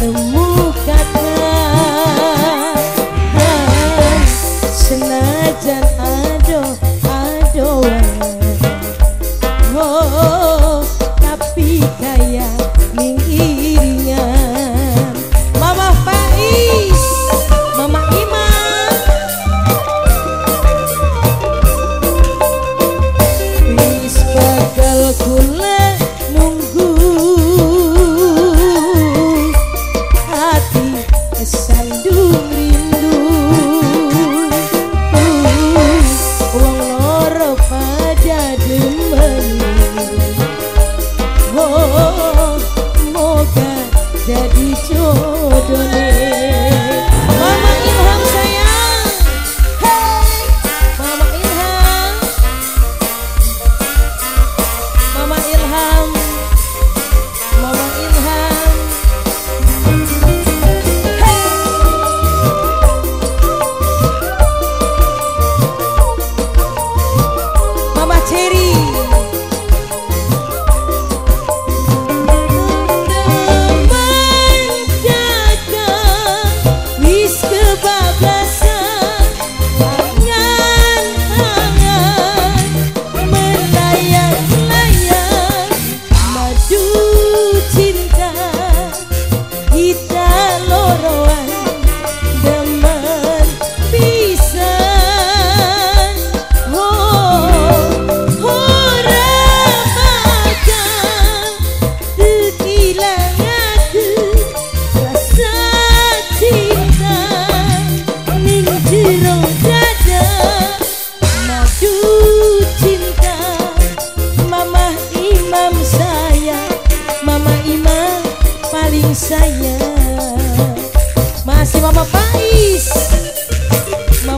的梦。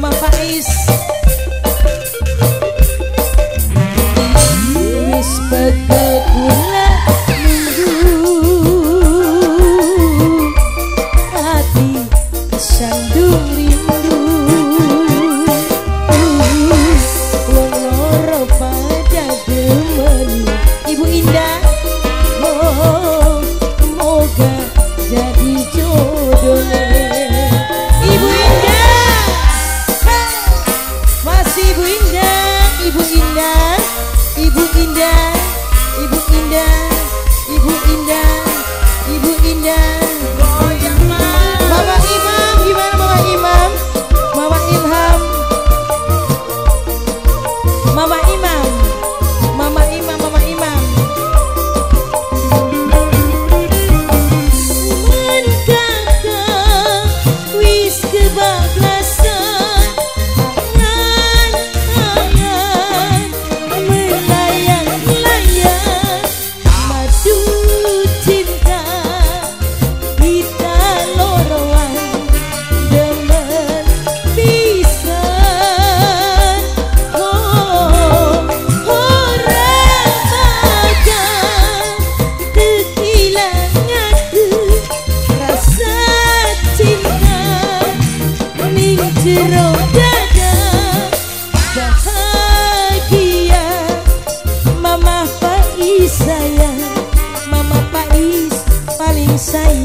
Mama Faiz, Mama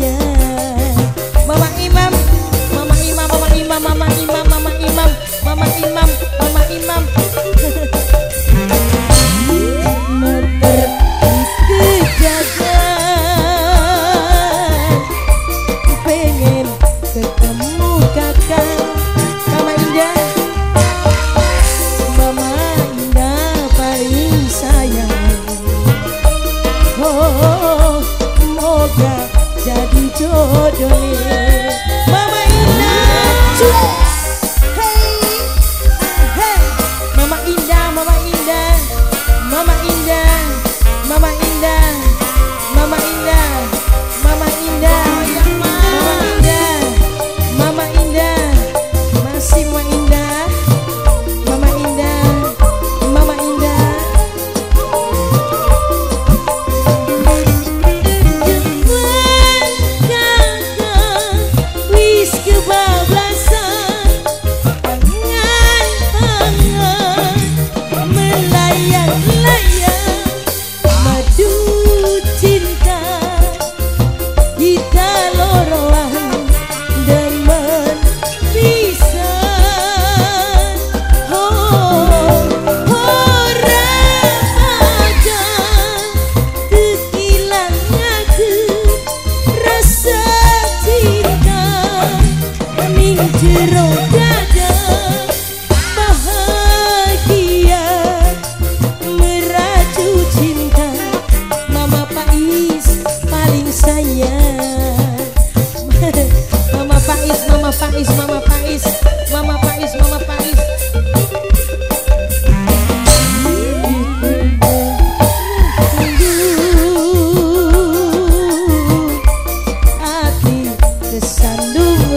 Oh, Pais Mama Pais Mama Pais Mama Pais. Rindu Hati tersandung.